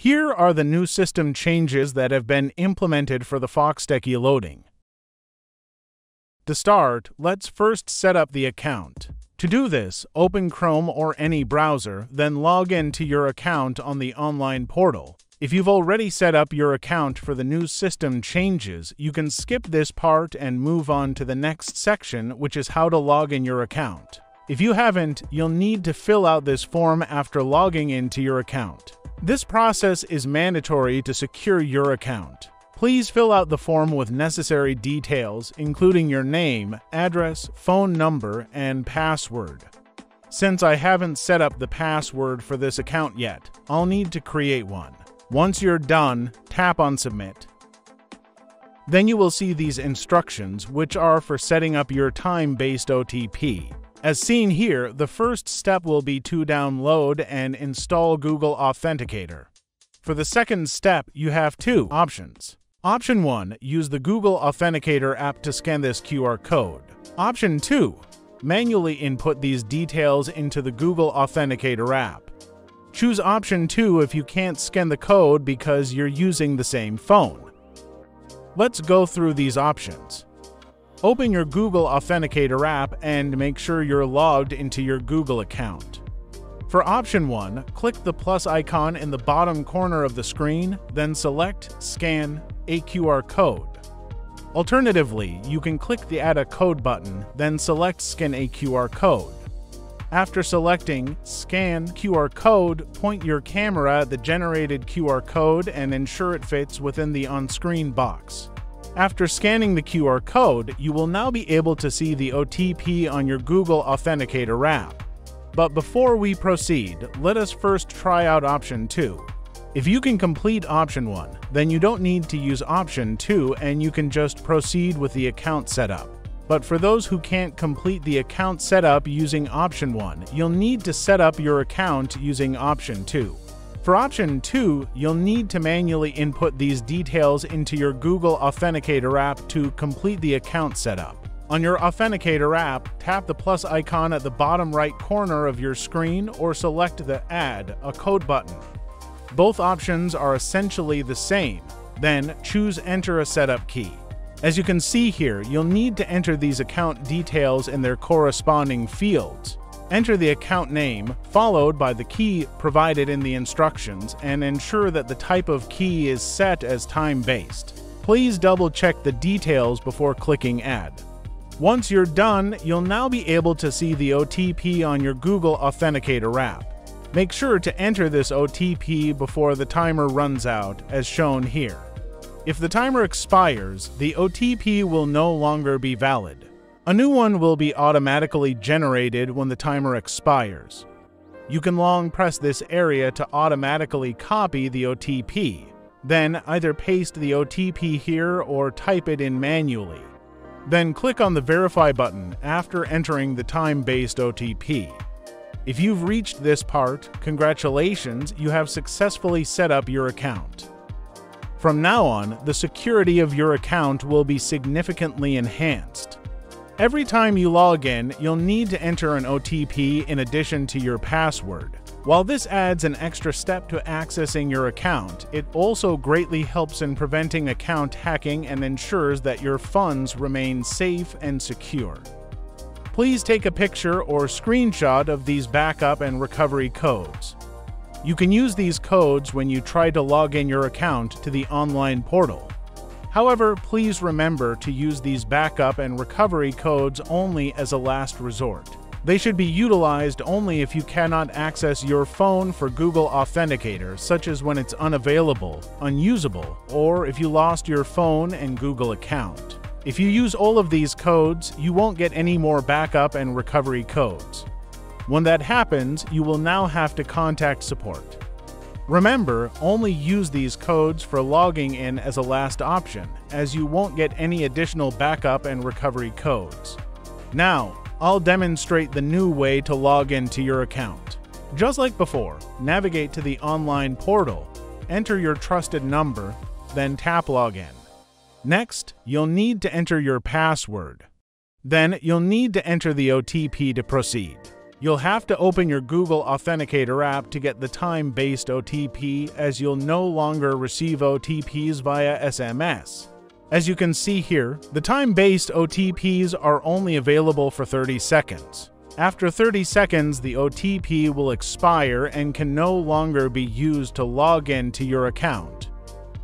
Here are the new system changes that have been implemented for DafoxTech e-loading. To start, let's first set up the account. To do this, open Chrome or any browser, then log in to your account on the online portal. If you've already set up your account for the new system changes, you can skip this part and move on to the next section, which is how to log in your account. If you haven't, you'll need to fill out this form after logging into your account. This process is mandatory to secure your account. Please fill out the form with necessary details, including your name, address, phone number, and password. Since I haven't set up the password for this account yet, I'll need to create one. Once you're done, tap on Submit. Then you will see these instructions, which are for setting up your time-based OTP. As seen here, the first step will be to download and install Google Authenticator. For the second step, you have two options. Option 1, use the Google Authenticator app to scan this QR code. Option 2, manually input these details into the Google Authenticator app. Choose option 2 if you can't scan the code because you're using the same phone. Let's go through these options. Open your Google Authenticator app and make sure you're logged into your Google account. For option 1, click the plus icon in the bottom corner of the screen, then select Scan a QR code. Alternatively, you can click the Add a Code button, then select Scan a QR code. After selecting Scan QR Code, point your camera at the generated QR code and ensure it fits within the on-screen box. After scanning the QR code, you will now be able to see the OTP on your Google Authenticator app. But before we proceed, let us first try out option 2. If you can complete option 1, then you don't need to use option 2 and you can just proceed with the account setup. But for those who can't complete the account setup using option 1, you'll need to set up your account using option 2. For option 2, you'll need to manually input these details into your Google Authenticator app to complete the account setup. On your Authenticator app, tap the plus icon at the bottom right corner of your screen or select the Add a Code button. Both options are essentially the same. Then choose Enter a Setup key. As you can see here, you'll need to enter these account details in their corresponding fields. Enter the account name, followed by the key provided in the instructions, and ensure that the type of key is set as time-based. Please double-check the details before clicking Add. Once you're done, you'll now be able to see the OTP on your Google Authenticator app. Make sure to enter this OTP before the timer runs out, as shown here. If the timer expires, the OTP will no longer be valid. A new one will be automatically generated when the timer expires. You can long press this area to automatically copy the OTP. Then either paste the OTP here or type it in manually. Then click on the Verify button after entering the time-based OTP. If you've reached this part, congratulations, you have successfully set up your account. From now on, the security of your account will be significantly enhanced. Every time you log in, you'll need to enter an OTP in addition to your password. While this adds an extra step to accessing your account, it also greatly helps in preventing account hacking and ensures that your funds remain safe and secure. Please take a picture or screenshot of these backup and recovery codes. You can use these codes when you try to log in your account to the online portal. However, please remember to use these backup and recovery codes only as a last resort. They should be utilized only if you cannot access your phone for Google Authenticator, such as when it's unavailable, unusable, or if you lost your phone and Google account. If you use all of these codes, you won't get any more backup and recovery codes. When that happens, you will now have to contact support. Remember, only use these codes for logging in as a last option, as you won't get any additional backup and recovery codes. Now, I'll demonstrate the new way to log into your account. Just like before, navigate to the online portal, enter your trusted number, then tap Login. Next, you'll need to enter your password. Then you'll need to enter the OTP to proceed. You'll have to open your Google Authenticator app to get the time-based OTP as you'll no longer receive OTPs via SMS. As you can see here, the time-based OTPs are only available for 30 seconds. After 30 seconds, the OTP will expire and can no longer be used to log in to your account.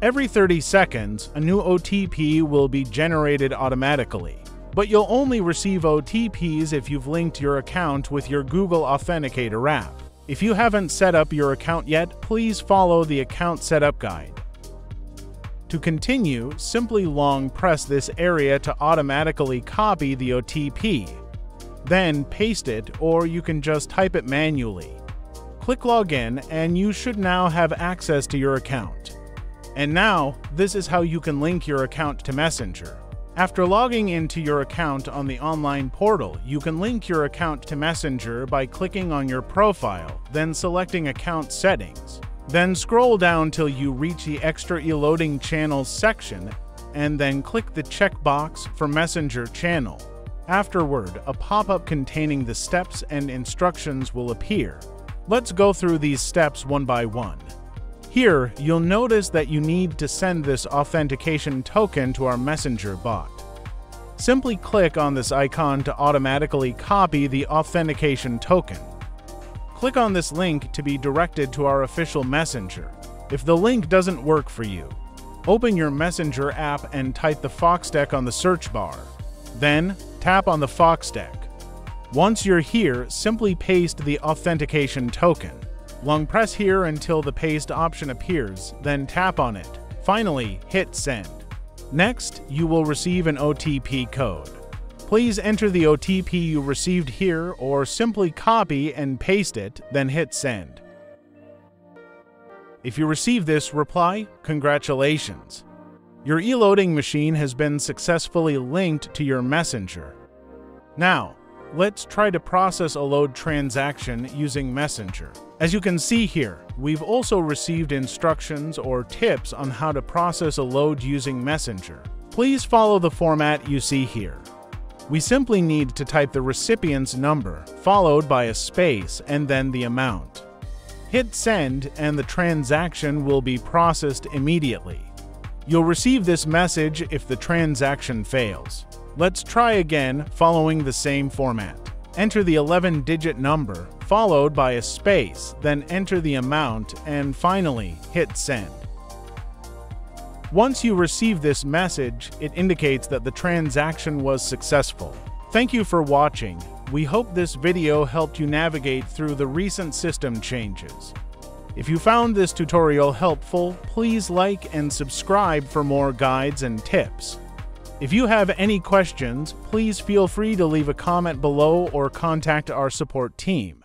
Every 30 seconds, a new OTP will be generated automatically but you'll only receive OTPs if you've linked your account with your Google Authenticator app. If you haven't set up your account yet, please follow the account setup guide. To continue, simply long press this area to automatically copy the OTP. Then paste it, or you can just type it manually. Click Login, and you should now have access to your account. And now, this is how you can link your account to Messenger. After logging into your account on the online portal, you can link your account to Messenger by clicking on your profile, then selecting Account Settings. Then scroll down till you reach the Extra E-Loading Channels section, and then click the checkbox for Messenger Channel. Afterward, a pop-up containing the steps and instructions will appear. Let's go through these steps one by one. Here, you'll notice that you need to send this authentication token to our Messenger bot. Simply click on this icon to automatically copy the authentication token. Click on this link to be directed to our official Messenger. If the link doesn't work for you, open your Messenger app and type DafoxTech on the search bar. Then, tap on DafoxTech. Once you're here, simply paste the authentication token. Long press here until the paste option appears, then tap on it. Finally, hit send. Next, you will receive an OTP code. Please enter the OTP you received here or simply copy and paste it, then hit send. If you receive this, reply, Congratulations. Your e-loading machine has been successfully linked to your messenger. Now, let's try to process a load transaction using Messenger. As you can see here, we've also received instructions or tips on how to process a load using Messenger. Please follow the format you see here. We simply need to type the recipient's number, followed by a space and then the amount. Hit send and the transaction will be processed immediately. You'll receive this message if the transaction fails. Let's try again following the same format. Enter the 11-digit number, followed by a space, then enter the amount, and finally hit send. Once you receive this message, it indicates that the transaction was successful. Thank you for watching. We hope this video helped you navigate through the recent system changes. If you found this tutorial helpful, please like and subscribe for more guides and tips. If you have any questions, please feel free to leave a comment below or contact our support team.